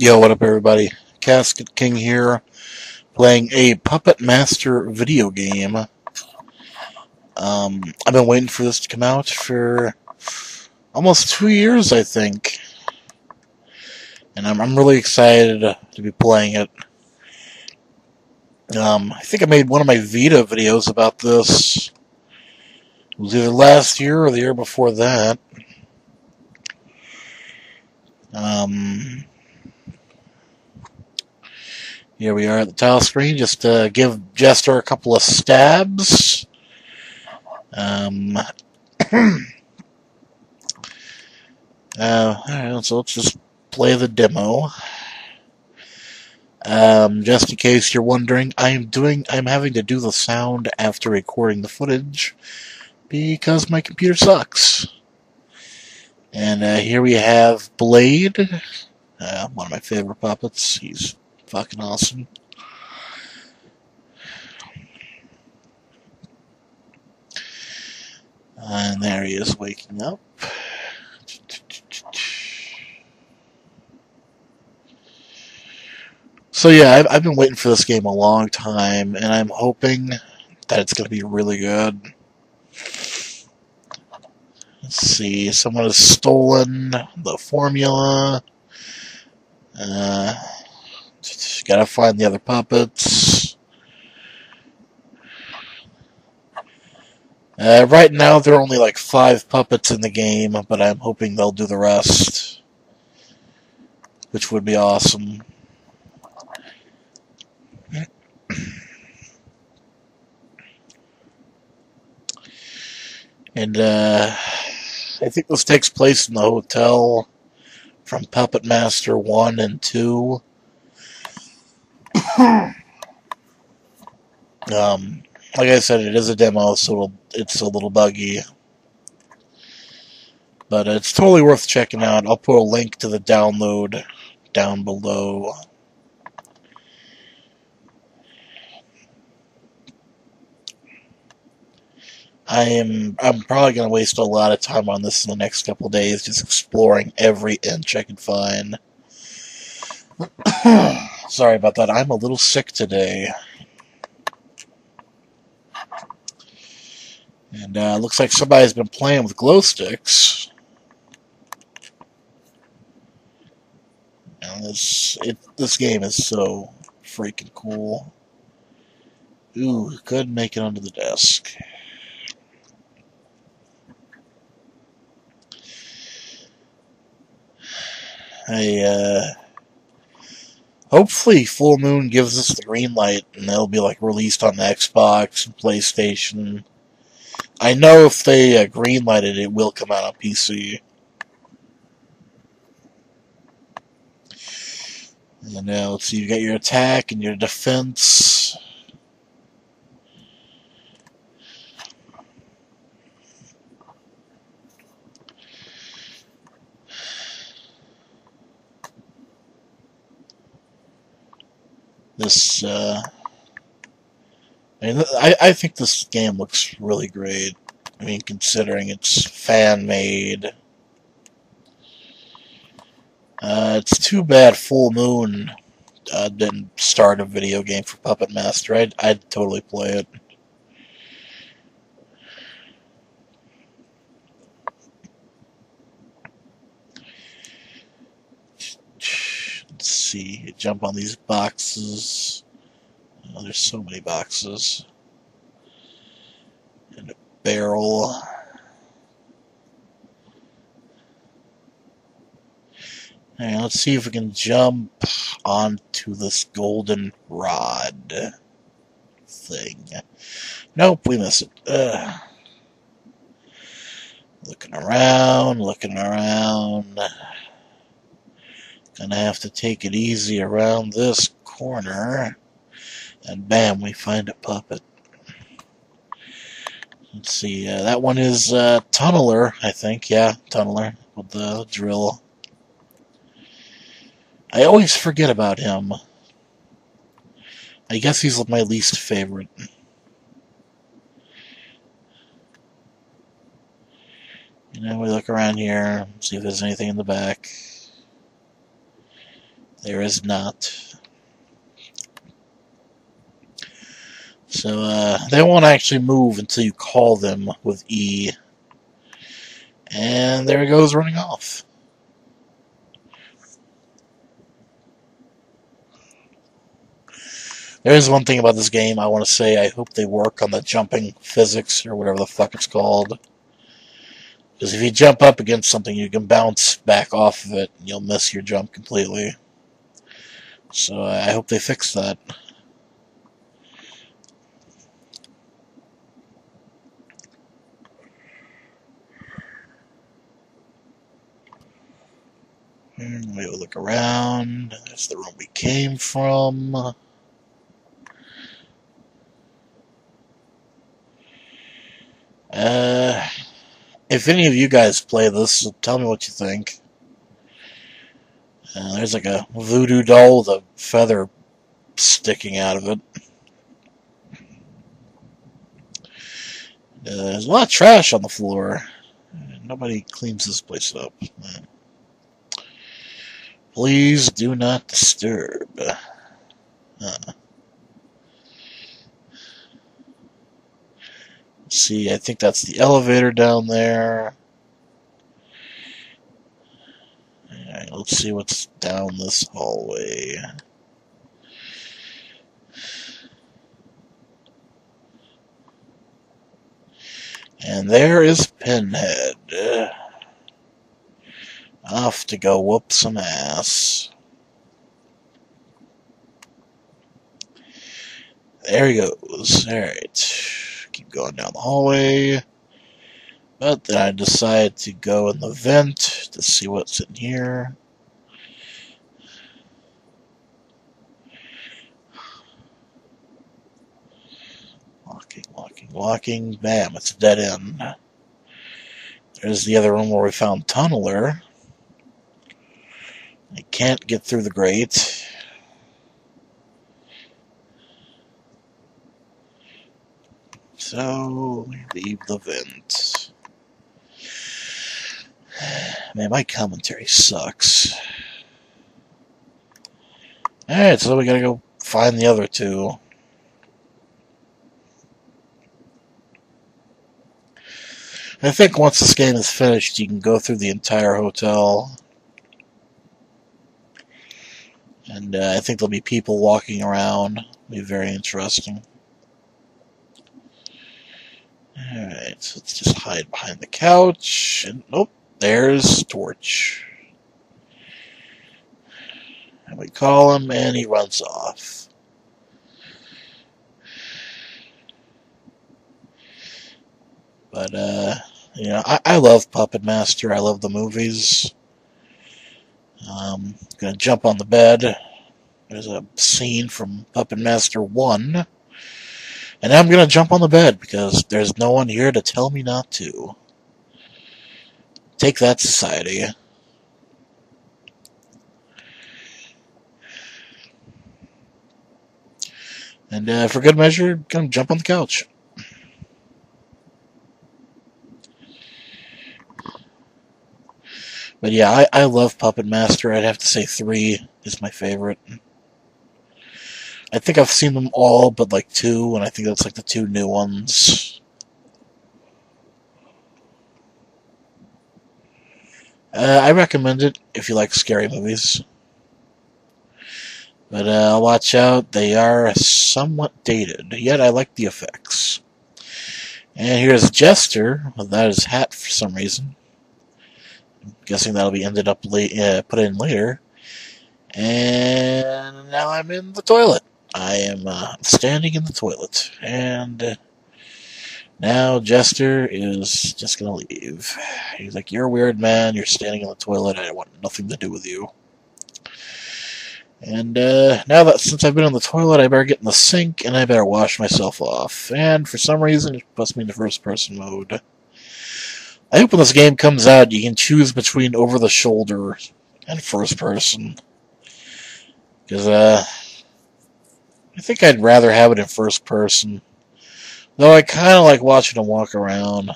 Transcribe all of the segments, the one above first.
Yo, what up, everybody? Casket King here, playing a Puppet Master video game. Um, I've been waiting for this to come out for almost two years, I think. And I'm, I'm really excited to be playing it. Um, I think I made one of my Vita videos about this. It was either last year or the year before that. Um, here we are at the title screen. Just uh, give Jester a couple of stabs. Um, uh, so let's just play the demo. Um, just in case you're wondering, I'm doing, I'm having to do the sound after recording the footage because my computer sucks. And uh, here we have Blade, uh, one of my favorite puppets. He's fucking awesome. And there he is waking up. So yeah, I've, I've been waiting for this game a long time, and I'm hoping that it's going to be really good. Let's see, someone has stolen the formula. Uh, gotta find the other puppets. Uh, right now, there are only like five puppets in the game, but I'm hoping they'll do the rest. Which would be awesome. And uh, I think this takes place in the hotel from Puppet Master 1 and 2. um, like I said, it is a demo, so it's a little buggy. But it's totally worth checking out. I'll put a link to the download down below. I am I'm probably gonna waste a lot of time on this in the next couple days, just exploring every inch I can find. Sorry about that. I'm a little sick today. And uh, looks like somebody's been playing with glow sticks. And this it this game is so freaking cool. Ooh, couldn't make it under the desk. I, uh, hopefully Full Moon gives us the green light and they'll be, like, released on the Xbox and PlayStation. I know if they uh, green lighted it, will come out on PC. And now, let's see, you got your attack and your defense. This uh, I, mean, I, I think this game looks really great. I mean, considering it's fan made. Uh, it's too bad Full Moon uh, didn't start a video game for Puppet Master. I'd, I'd totally play it. See. Jump on these boxes. Oh, there's so many boxes. And a barrel. Let's see if we can jump onto this golden rod thing. Nope, we miss it. Ugh. Looking around, looking around. Gonna have to take it easy around this corner. And bam, we find a puppet. Let's see, uh, that one is uh, Tunneler, I think. Yeah, Tunneler with the drill. I always forget about him. I guess he's my least favorite. You know, we look around here, see if there's anything in the back. There is not. So uh, they won't actually move until you call them with E. And there he goes running off. There is one thing about this game I want to say. I hope they work on the jumping physics or whatever the fuck it's called. Because if you jump up against something, you can bounce back off of it and you'll miss your jump completely. So I hope they fix that. Hmm, we look around. That's the room we came from. Uh, if any of you guys play this, tell me what you think. There's like a voodoo doll with a feather sticking out of it. Uh, there's a lot of trash on the floor. Nobody cleans this place up. Please do not disturb. Uh. See, I think that's the elevator down there. Alright, let's see what's down this hallway. And there is Pinhead. Off to go whoop some ass. There he goes. Alright. Keep going down the hallway. But then I decide to go in the vent to see what's in here. Walking. Bam, it's a dead end. There's the other room where we found Tunneler. I can't get through the grate. So, leave the vent. Man, my commentary sucks. Alright, so we gotta go find the other two. I think once this game is finished, you can go through the entire hotel. And uh, I think there'll be people walking around. It'll be very interesting. Alright, so let's just hide behind the couch. And nope, there's Torch. And we call him, and he runs off. But, uh, you know, I, I love Puppet Master. I love the movies. Um, gonna jump on the bed. There's a scene from Puppet Master 1. And I'm to jump on the bed because there's no one here to tell me not to. Take that, society. And uh, for good measure, to jump on the couch. But yeah, I, I love Puppet Master. I'd have to say 3 is my favorite. I think I've seen them all, but like two, and I think that's like the two new ones. Uh, I recommend it if you like scary movies. But uh, watch out, they are somewhat dated, yet I like the effects. And here's Jester without his hat for some reason. Guessing that'll be ended up late, uh, put in later. And now I'm in the toilet. I am uh, standing in the toilet, and uh, now Jester is just gonna leave. He's like, "You're a weird man. You're standing in the toilet. I want nothing to do with you." And uh, now that since I've been in the toilet, I better get in the sink and I better wash myself off. And for some reason, it puts me into first person mode. I hope when this game comes out, you can choose between over the shoulder and first person. Because, uh, I think I'd rather have it in first person. Though I kind of like watching him walk around.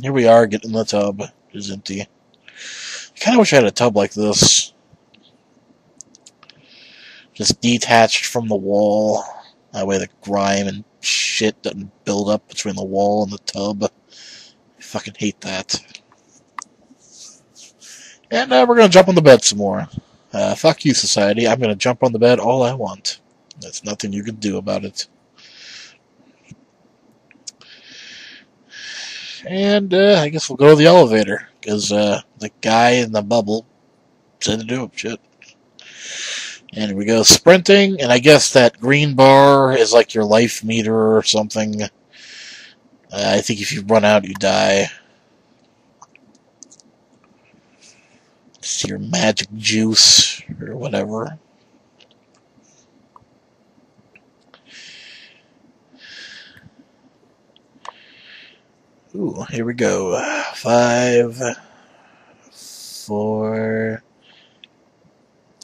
Here we are, getting the tub. It's empty. I kind of wish I had a tub like this. just detached from the wall. That way the grime and shit doesn't build up between the wall and the tub. Fucking hate that. And uh, we're gonna jump on the bed some more. Uh, fuck you, society. I'm gonna jump on the bed all I want. There's nothing you can do about it. And uh, I guess we'll go to the elevator because uh, the guy in the bubble said to do it. Shit. And we go sprinting, and I guess that green bar is like your life meter or something. I think if you run out, you die. It's your magic juice or whatever. Ooh, here we go. Five, four,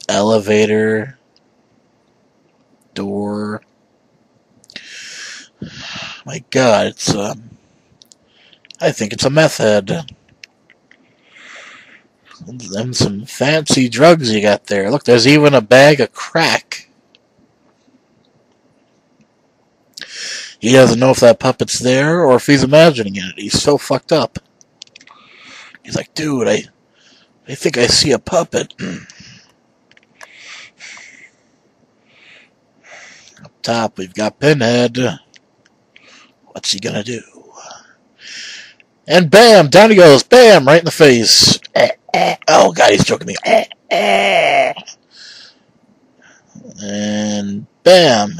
elevator, My God, it's um, I think it's a meth head. Them some fancy drugs you got there. Look, there's even a bag of crack. He doesn't know if that puppet's there or if he's imagining it. He's so fucked up. He's like, dude, I, I think I see a puppet. Up top, we've got Pinhead. What's he gonna do? And bam, down he goes. Bam, right in the face. Oh, God, he's choking me. And bam.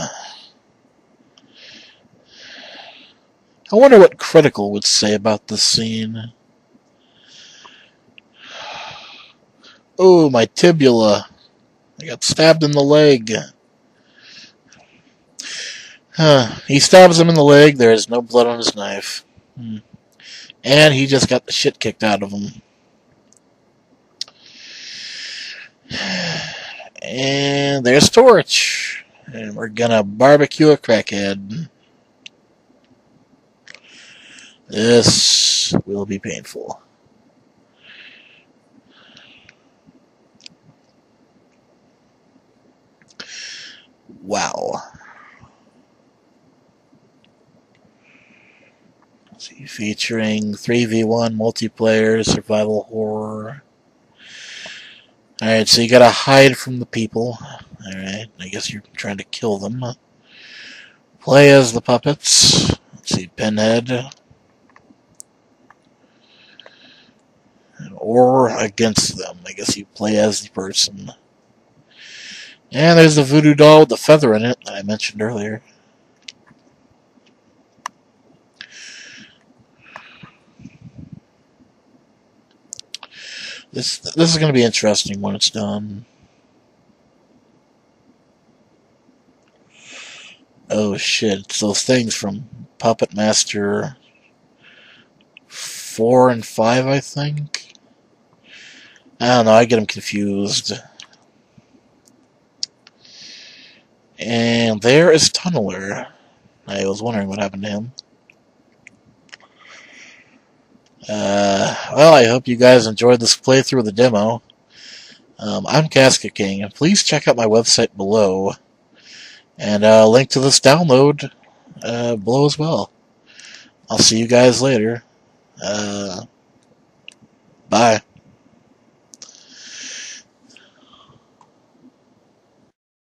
I wonder what Critical would say about this scene. Oh, my tibula. I got stabbed in the leg. He stabs him in the leg. There is no blood on his knife. Hmm. And he just got the shit kicked out of him. And there's Torch. And we're gonna barbecue a crackhead. This will be painful. Wow. See, featuring 3v1 multiplayer survival horror. Alright, so you gotta hide from the people. Alright, I guess you're trying to kill them. Play as the puppets. Let's see, Pinhead. or against them. I guess you play as the person. And there's the voodoo doll with the feather in it that I mentioned earlier. This this is going to be interesting when it's done. Oh shit, it's those things from Puppet Master 4 and 5, I think. I don't know, I get them confused. And there is Tunneler. I was wondering what happened to him. Uh, well, I hope you guys enjoyed this playthrough of the demo. Um, I'm Casket King, and please check out my website below. And a uh, link to this download uh, below as well. I'll see you guys later. Uh, bye.